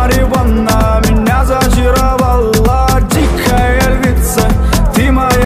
Марьеван